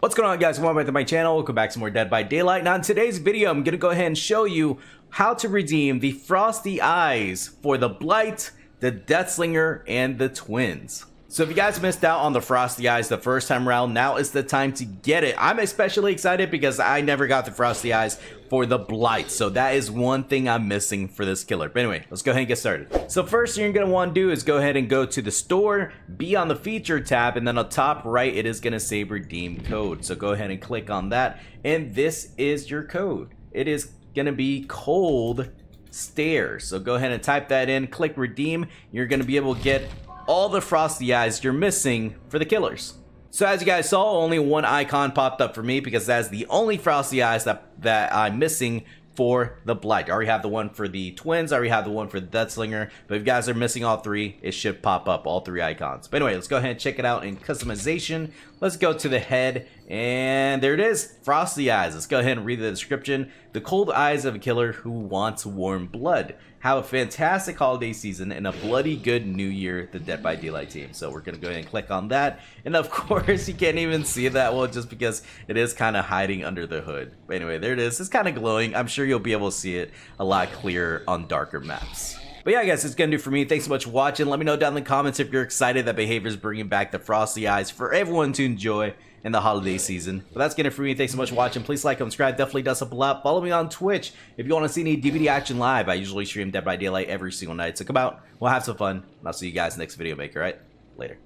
What's going on guys, welcome back to my channel, welcome back to more Dead by Daylight. Now in today's video, I'm going to go ahead and show you how to redeem the Frosty Eyes for the Blight, the Deathslinger, and the Twins. So if you guys missed out on the Frosty Eyes the first time around, now is the time to get it. I'm especially excited because I never got the Frosty Eyes for the Blight. So that is one thing I'm missing for this killer. But anyway, let's go ahead and get started. So first thing you're going to want to do is go ahead and go to the store, be on the feature tab, and then on top right, it is going to say redeem code. So go ahead and click on that. And this is your code. It is going to be cold stairs. So go ahead and type that in, click redeem. You're going to be able to get all the frosty eyes you're missing for the killers. So as you guys saw, only one icon popped up for me because that's the only frosty eyes that, that I'm missing for the Blight. I already have the one for the Twins. I already have the one for the Deathslinger. But if you guys are missing all three, it should pop up, all three icons. But anyway, let's go ahead and check it out in customization. Let's go to the head, and there it is, Frosty Eyes. Let's go ahead and read the description. The cold eyes of a killer who wants warm blood. Have a fantastic holiday season and a bloody good new year, the Dead by Daylight team. So we're going to go ahead and click on that. And of course, you can't even see that well just because it is kind of hiding under the hood. But anyway, there it is. It's kind of glowing. I'm sure you'll be able to see it a lot clearer on darker maps. But yeah, guys, it's gonna do for me. Thanks so much for watching. Let me know down in the comments if you're excited that Behavior is bringing back the Frosty Eyes for everyone to enjoy in the holiday season. But that's gonna for me. Thanks so much for watching. Please like, subscribe. Definitely does help a lot. Follow me on Twitch if you want to see any DBD action live. I usually stream Dead by Daylight every single night. So come out. We'll have some fun. I'll see you guys next video maker. Right? Later.